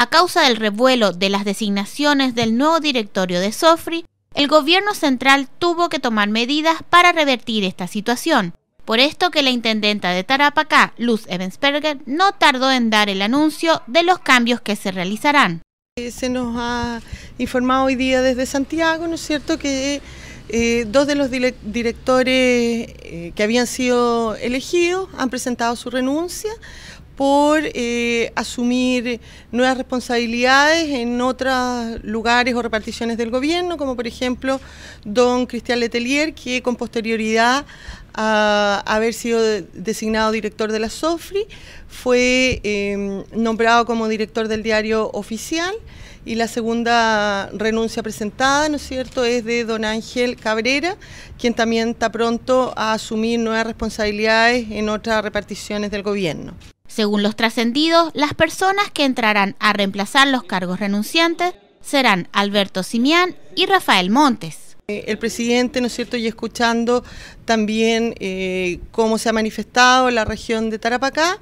A causa del revuelo de las designaciones del nuevo directorio de Sofri, el gobierno central tuvo que tomar medidas para revertir esta situación. Por esto que la intendenta de Tarapacá, Luz Evensberger, no tardó en dar el anuncio de los cambios que se realizarán. Eh, se nos ha informado hoy día desde Santiago, ¿no es cierto?, que eh, dos de los directores eh, que habían sido elegidos han presentado su renuncia por eh, asumir nuevas responsabilidades en otros lugares o reparticiones del gobierno, como por ejemplo don Cristian Letelier, que con posterioridad a haber sido designado director de la SOFRI, fue em, nombrado como director del diario oficial y la segunda renuncia presentada, ¿no es cierto?, es de don Ángel Cabrera, quien también está pronto a asumir nuevas responsabilidades en otras reparticiones del gobierno. Según los trascendidos, las personas que entrarán a reemplazar los cargos renunciantes serán Alberto Simián y Rafael Montes. Eh, el presidente, ¿no es cierto?, y escuchando también eh, cómo se ha manifestado la región de Tarapacá,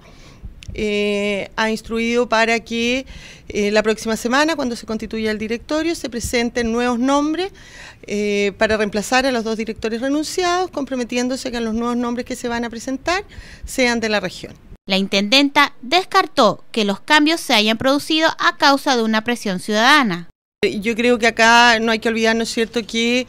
eh, ha instruido para que la próxima semana, cuando se constituya el directorio, se presenten nuevos nombres para reemplazar a los dos directores renunciados, comprometiéndose que los nuevos nombres que se van a presentar sean de la región. La intendenta descartó que los cambios se hayan producido a causa de una presión ciudadana. Yo creo que acá no hay que olvidar, ¿no es cierto?, que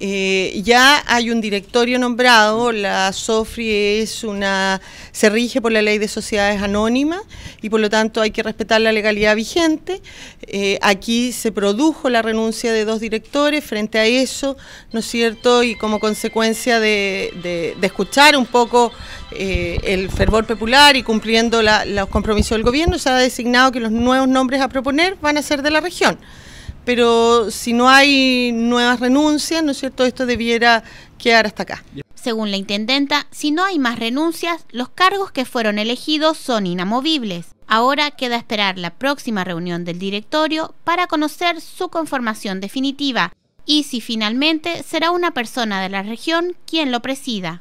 eh, ya hay un directorio nombrado, la SOFRI es una, se rige por la ley de sociedades anónimas y por lo tanto hay que respetar la legalidad vigente. Eh, aquí se produjo la renuncia de dos directores frente a eso, ¿no es cierto?, y como consecuencia de, escuchar un poco eh, el fervor popular y cumpliendo los compromisos del gobierno, se ha designado que los nuevos nombres a proponer van a ser de la región pero si no hay nuevas renuncias, ¿no es cierto?, esto debiera quedar hasta acá. Según la intendenta, si no hay más renuncias, los cargos que fueron elegidos son inamovibles. Ahora queda esperar la próxima reunión del directorio para conocer su conformación definitiva y si finalmente será una persona de la región quien lo presida.